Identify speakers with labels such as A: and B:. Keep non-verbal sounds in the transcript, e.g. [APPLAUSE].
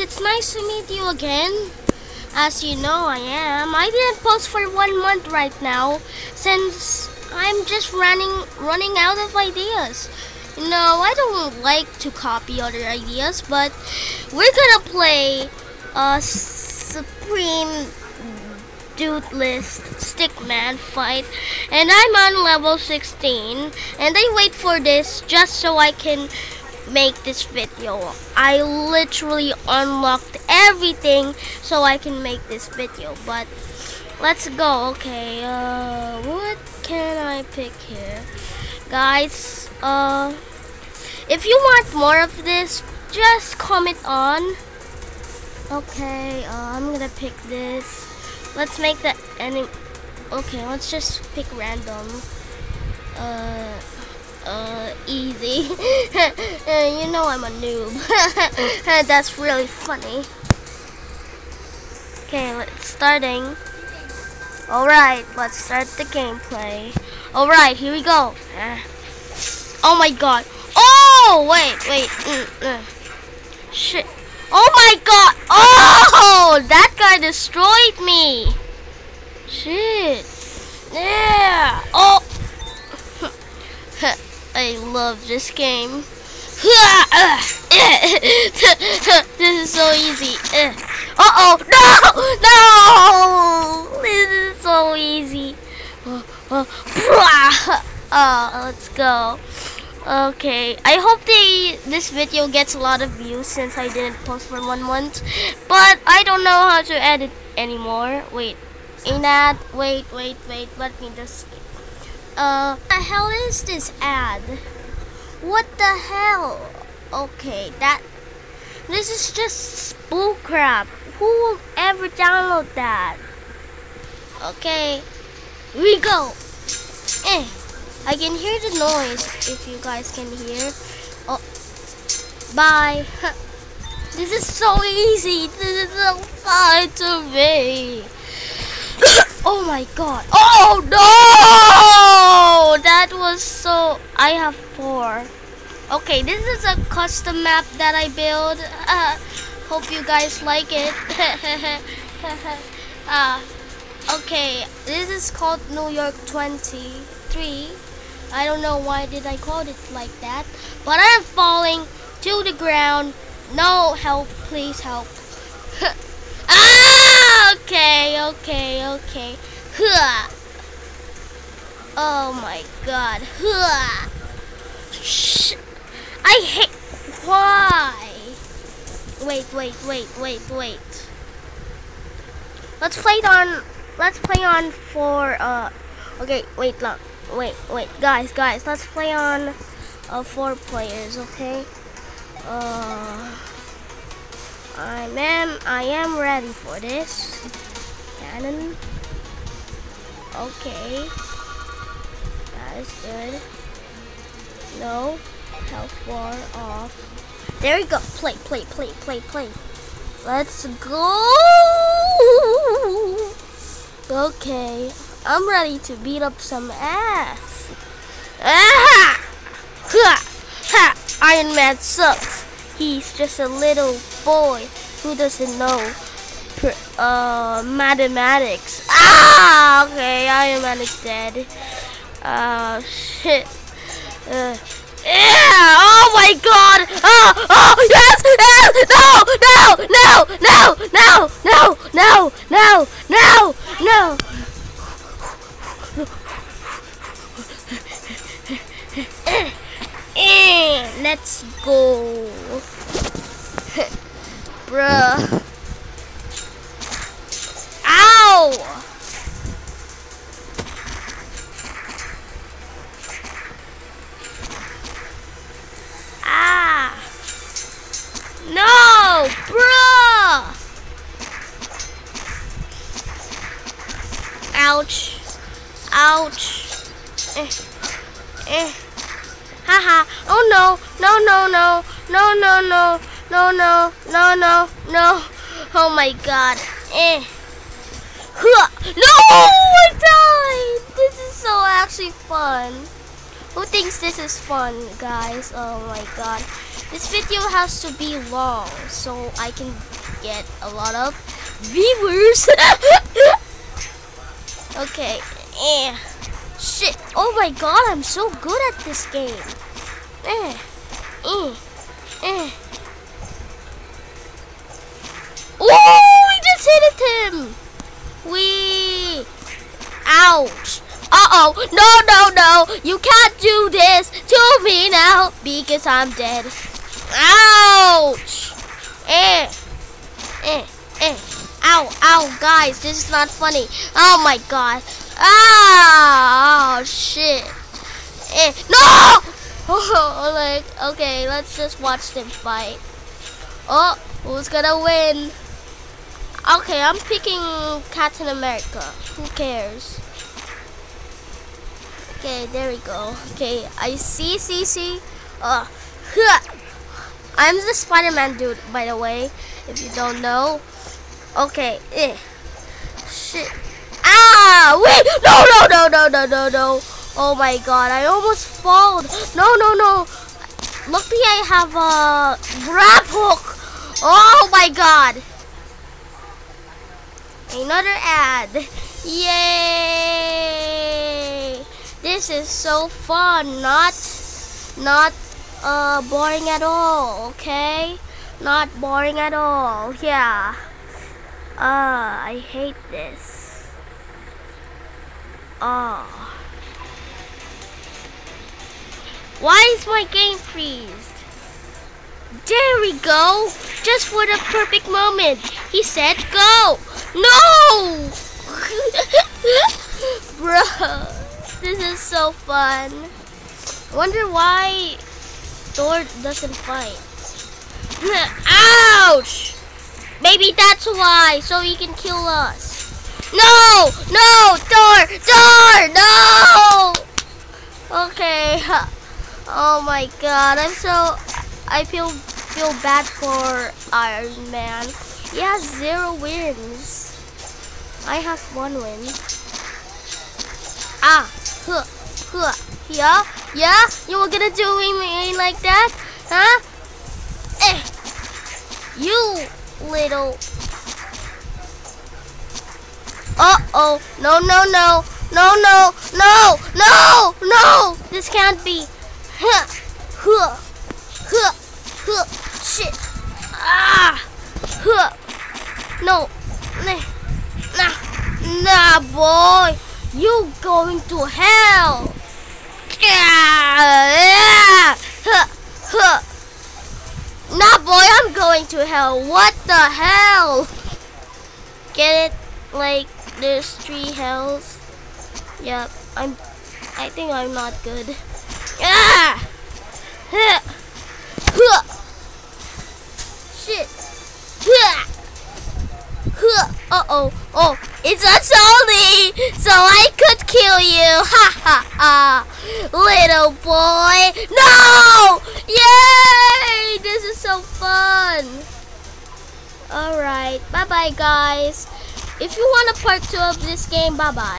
A: it's nice to meet you again. As you know, I am. I didn't post for one month right now since I'm just running running out of ideas. You know, I don't like to copy other ideas, but we're gonna play a Supreme Duelist Stickman fight, and I'm on level 16, and I wait for this just so I can make this video. I literally unlocked everything so I can make this video. But let's go. Okay, uh, what can I pick here? Guys, uh, if you want more of this, just comment on. Okay, uh, I'm gonna pick this. Let's make the enemy. Okay, let's just pick random. Uh, uh, easy. [LAUGHS] uh, you know I'm a noob. [LAUGHS] That's really funny. Okay, let's starting. Alright, let's start the gameplay. Alright, here we go. Uh, oh my god. Oh, wait, wait. Mm, uh. Shit. Oh my god. Oh, that guy destroyed me. Shit. Yeah. Oh. I love this game. [LAUGHS] this is so easy. Uh oh, no, no, this is so easy. Oh, [LAUGHS] let's go. Okay, I hope the this video gets a lot of views since I didn't post for one month, but I don't know how to edit anymore. Wait, in that, wait, wait, wait. Let me just uh, the hell is this ad? What the hell? Okay, that... This is just bullcrap. Who will ever download that? Okay, we go. Eh, I can hear the noise if you guys can hear. Oh, bye. [LAUGHS] this is so easy. This is so fun to me. [COUGHS] oh my god. Oh no! So... I have four. Okay, this is a custom map that I built. Uh, [LAUGHS] hope you guys like it. [LAUGHS] uh, okay, this is called New York 23. I don't know why did I call it like that. But I'm falling to the ground. No help, please help. [LAUGHS] ah! Okay, okay, okay. Oh my god. I hate. Why? Wait, wait, wait, wait, wait. Let's play on. Let's play on for. Uh. Okay, wait, look. Wait, wait, guys, guys. Let's play on. Uh, four players. Okay. Uh. I am. I am ready for this. Cannon. Okay. Is good. No. Health bar off. There we go. Play, play, play, play, play. Let's go. Okay. I'm ready to beat up some ass. Ah! Ha! Ha! Iron Man sucks. He's just a little boy who doesn't know uh, mathematics. Ah, okay, Iron Man is dead. Uh, shit. Uh, yeah! Oh my God! Oh, oh, yes, yes! No, no, no, no, no, no, no, no, no, no. Let's go, [LAUGHS] bruh. Ouch. Eh. Eh. Haha. Oh no. No, no, no. No, no, no. No, no. No, no. No. Oh my god. Eh. Huh. No! I died! This is so actually fun. Who thinks this is fun, guys? Oh my god. This video has to be long so I can get a lot of viewers. [LAUGHS] Eh. Shit. Oh my god, I'm so good at this game. Eh. Eh. Eh. Oh, we just hit him. We. Ouch. Uh-oh. No, no, no. You can't do this to me now because I'm dead. Ouch. Eh. Eh. Eh. Ow. Ow. Guys, this is not funny. Oh, my God. Ah. Oh, shit. Eh. No! [LAUGHS] Oh, like, okay, let's just watch them fight. Oh, who's gonna win? Okay, I'm picking Captain America. Who cares? Okay, there we go. Okay, I see, see, see. Uh, I'm the Spider-Man dude, by the way, if you don't know. Okay, eh. Shit. Ah! Wait! No, no, no, no, no, no, no. Oh my god, I almost fall. No, no, no. Luckily I have a grab hook. Oh my god. Another ad. Yay! This is so fun. Not, not uh, boring at all, okay? Not boring at all. Yeah. Uh, I hate this. Oh. Why is my game freezed? There we go. Just for the perfect moment. He said go. No! [LAUGHS] Bruh, this is so fun. I wonder why Thor doesn't fight. [LAUGHS] Ouch! Maybe that's why, so he can kill us. No! No! Thor! Thor! No! Okay. [LAUGHS] Oh my god, I'm so... I feel feel bad for Iron Man. He has zero wins. I have one win. Ah, huh, huh, yeah, yeah. You were gonna do me like that, huh? Eh, you little. Uh-oh. No, no, no. No, no, no, no, no. This can't be. Huh. Huh. Huh. Huh. Shit. Ah. Huh. No. Nah. Nah. Nah, boy. You going to hell. Yeah. Yeah! Huh. Huh. Nah, boy, I'm going to hell. What the hell? Get it? Like, there's three hells. Yep. I'm... I think I'm not good. Ah! Shit. Uh-oh. Oh, it's a Sony, so I could kill you. [LAUGHS] Ha ha ha. Little boy. No! Yay! This is so fun. Alright. Bye-bye, guys. If you want a part two of this game, bye-bye.